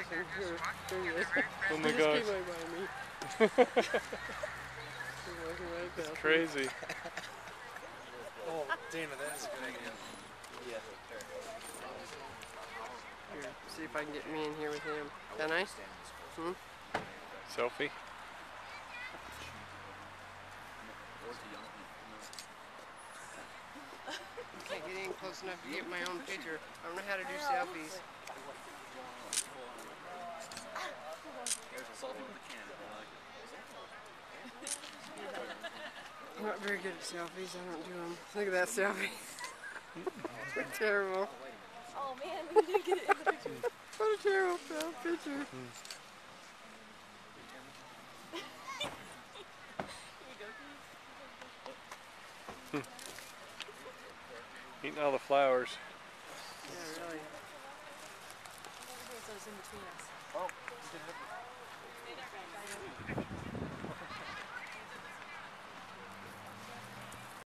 Oh my just gosh. came right by me. He's walking right past me. Crazy. Oh, Dana, that is a good idea. Here, see if I can get me in here with him. Can I? Hmm? Selfie. Can't get in close enough to get my own picture. I don't know how to do selfies. I'm not very good at selfies. I don't do them. Look at that selfie. They're terrible. Oh man, we didn't get it in the picture. What a terrible self picture. Hmm. Eating all the flowers. Yeah, really. So it's in between us. Oh, you did